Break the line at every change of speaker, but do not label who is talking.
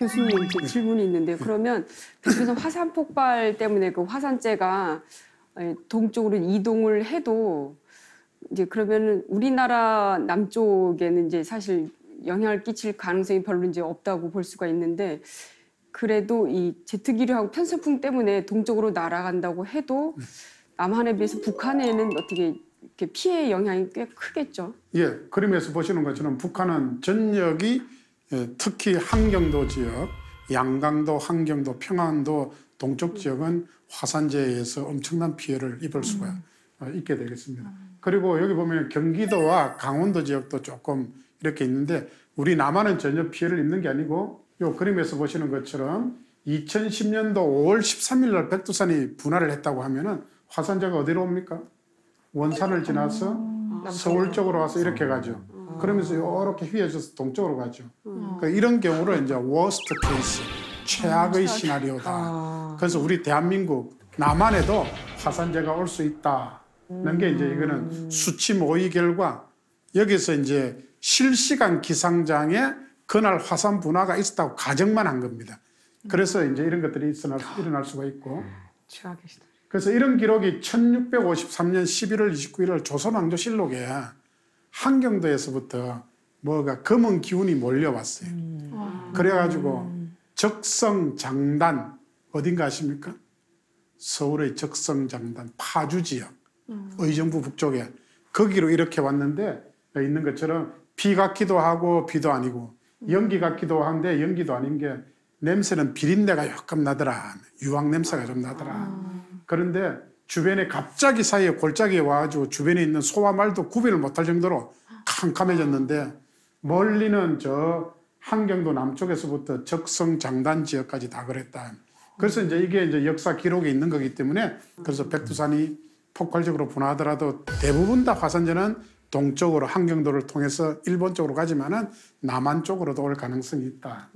교수님 이제 질문이 있는데 그러면 백두산 화산 폭발 때문에 그 화산재가 에, 동쪽으로 이동을 해도 이제 그러면은 우리나라 남쪽에는 이제 사실 영향을 끼칠 가능성이 별로 이제 없다고 볼 수가 있는데 그래도 이 제트기류하고 편서풍 때문에 동쪽으로 날아간다고 해도 남한에 비해서 북한에는 어떻게 이렇게 피해 영향이 꽤 크겠죠.
예, 그림에서 보시는 것처럼 북한은 전역이 예, 특히 한경도 지역, 양강도, 한경도, 평안도 동쪽 지역은 화산재에 의해서 엄청난 피해를 입을 수가 어, 있게 되겠습니다. 그리고 여기 보면 경기도와 강원도 지역도 조금 이렇게 있는데 우리 남한은 전혀 피해를 입는 게 아니고 요 그림에서 보시는 것처럼 2010년도 5월 13일 날 백두산이 분할을 했다고 하면은 화산재가 어디로 옵니까? 원산을 지나서 서울 쪽으로 와서 이렇게 가죠. 그러면서 이렇게 휘어져서 동쪽으로 가죠. 그러니까 이런 경우를 이제 worst case, 최악의 시나리오다. 그래서 우리 대한민국 남한에도 화산재가 올 수 있다는 게 이제 이거는 수치 모의 결과 여기서 이제 실시간 기상장에 그날 화산 분화가 있었다고 가정만 한 겁니다. 그래서 이제 이런 것들이 일어날, 일어날 수가 있고
최악의 시대.
그래서 이런 기록이 1653년 11월 29일 조선왕조실록에 한경도에서부터 뭐가 검은 기운이 몰려왔어요. 그래가지고 적성 장단 어딘가 아십니까? 서울의 적성 장단 파주 지역 의정부 북쪽에 거기로 이렇게 왔는데 있는 것처럼 비 같기도 하고 비도 아니고 연기 같기도 한데 연기도 아닌 게 냄새는 비린내가 약간 나더라. 유황 냄새가 좀 나더라. 그런데 주변에 갑자기 사이에 골짜기에 와가지고 주변에 있는 소와 말도 구별을 못할 정도로 캄캄해졌는데 멀리는 저 한경도 남쪽에서부터 적성 장단 지역까지 다 그랬다. 그래서 이제 이게 이제 역사 기록에 있는 거기 때문에 그래서 백두산이 폭발적으로 분화하더라도 대부분 다 화산재는 동쪽으로 한경도를 통해서 일본 쪽으로 가지만은 남한 쪽으로도 올 가능성이 있다.